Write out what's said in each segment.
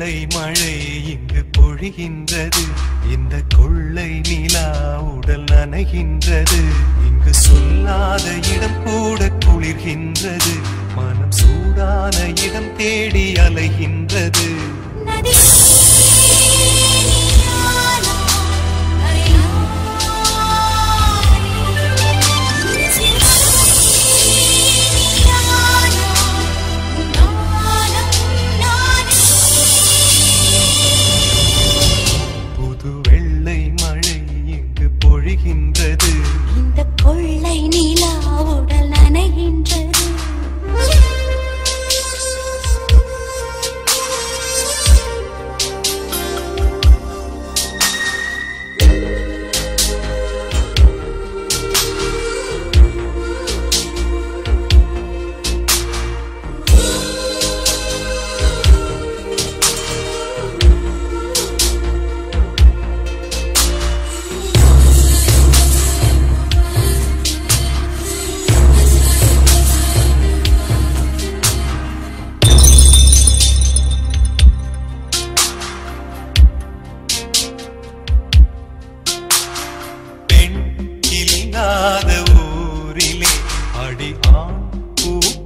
கொள்ளை மழை இங்கு பொழிகின்றது. இந்த கொள்ளை நிலா உடல் நனைகின்றது. இங்கு சொல்லாத இடம் கூட குளிர்கின்றது. மனம் சூடான இடம் தேடி அலைகின்றது. நதி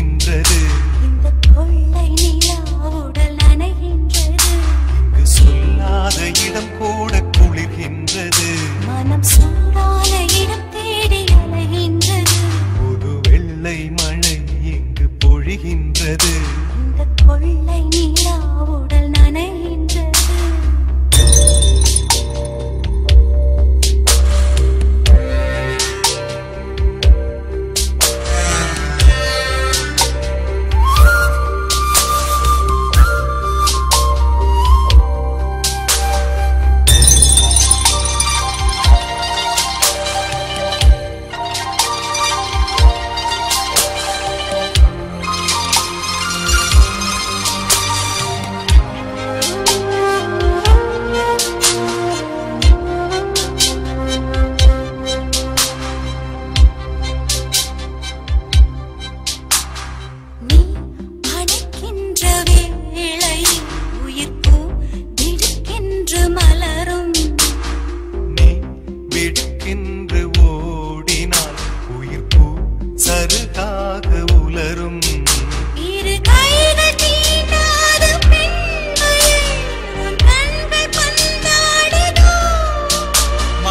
நின்றது.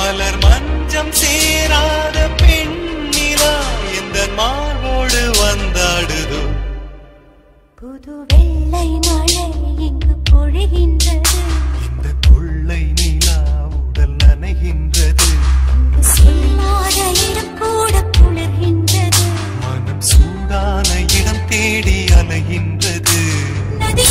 மலர் மஞ்சம் சேராத பெண்ணிலா எந்த மார்போடு வந்தாடுதோ? புது வெள்ளை மழை இங்கு பொழிகின்றது. இந்த கொள்ளை நிலா உடல் நனைகின்றது. சொல்லாத இடம் கூட புலர்கின்றது மனம் சூடான இடம் தேடி அலைகின்றது. நதி